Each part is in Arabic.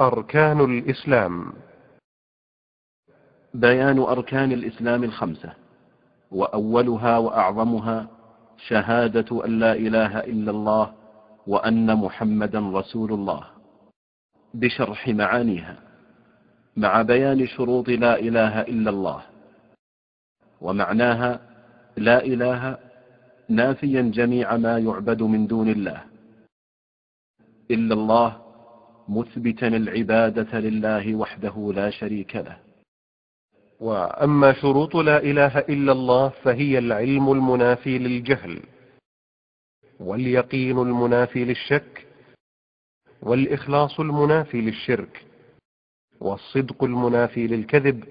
أركان الإسلام. بيان أركان الإسلام الخمسة. وأولها وأعظمها شهادة أن لا إله إلا الله وأن محمدا رسول الله. بشرح معانيها. مع بيان شروط لا إله إلا الله. ومعناها لا إله نافيا جميع ما يعبد من دون الله. إلا الله مثبتا العبادة لله وحده لا شريك له. وأما شروط لا إله إلا الله فهي العلم المنافي للجهل واليقين المنافي للشك والإخلاص المنافي للشرك والصدق المنافي للكذب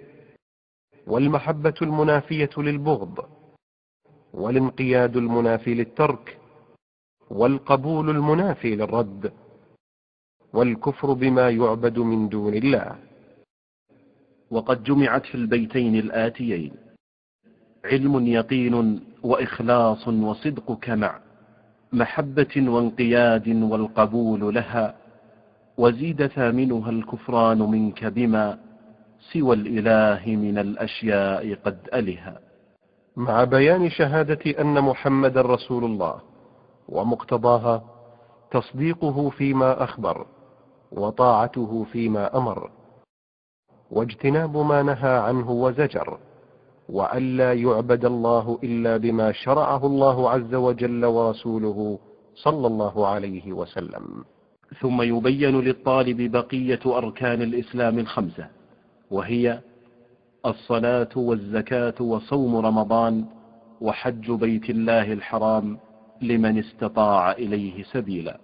والمحبة المنافية للبغض والانقياد المنافي للترك والقبول المنافي للرد. والكفر بما يعبد من دون الله. وقد جمعت في البيتين الآتيين. علم يقين وإخلاص وصدقك مع محبة وانقياد والقبول لها. وزيد ثامنها الكفران منك بما سوى الإله من الأشياء قد ألها. مع بيان شهادة أن محمد رسول الله ومقتضاها تصديقه فيما أخبر. وطاعته فيما أمر واجتناب ما نهى عنه وزجر وألا يعبد الله إلا بما شرعه الله عز وجل ورسوله صلى الله عليه وسلم. ثم يبين للطالب بقية أركان الإسلام الخمسة وهي الصلاة والزكاة وصوم رمضان وحج بيت الله الحرام لمن استطاع إليه سبيلا.